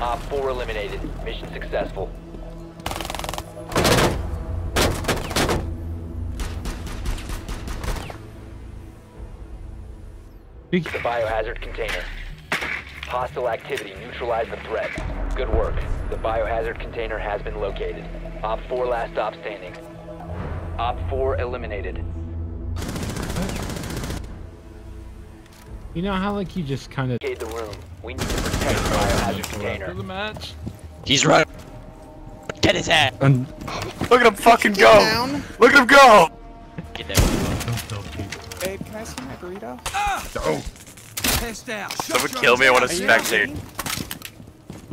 Op 4 eliminated. Mission successful. The biohazard container. Hostile activity. neutralized the threat. Good work. The biohazard container has been located. Op 4 last stop standing. Op 4 eliminated. You know how like you just kind of Vacate the room. We need to protect the biohazard container. the match. He's right. Get his ass. un- Look at him fucking go! down. Look at him go! Get that. don't tell people. Babe, can I see my burrito? Ah! Oh. Test out. Someone kill me, I want to spectate. eating?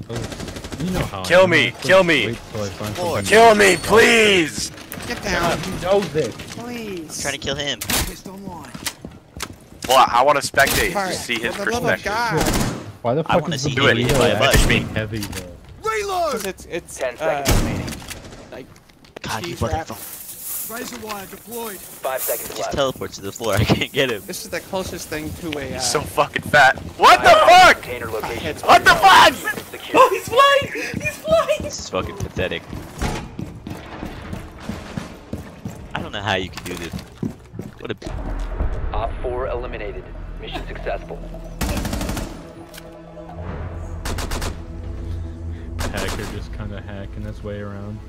Oh, you know how. Kill me, I'm just kill me. wait till I find Lord. something Kill me, please! Get down, You know this. please. Trying to kill him. Test online. Well, I want to spectate Alright, to see his for the perspective. God. Why the fuck wanna is the see him burrito eat by a actually butt. heavy though? Reload. Because it's, it's, 10 uh, seconds remaining. like, God, you cheese fucking wrap. fuck. Razor wire deployed. 5 seconds left. Just left. teleport to the floor. I can't get him. This is the closest thing to a, uh, He's so fucking fat. What the fuck? Container location. What the fuck? Secure. he's flying! He's flying! This is fucking pathetic. I don't know how you can do this. What a. Op 4 eliminated. Mission successful. Hacker just kind of hacking his way around.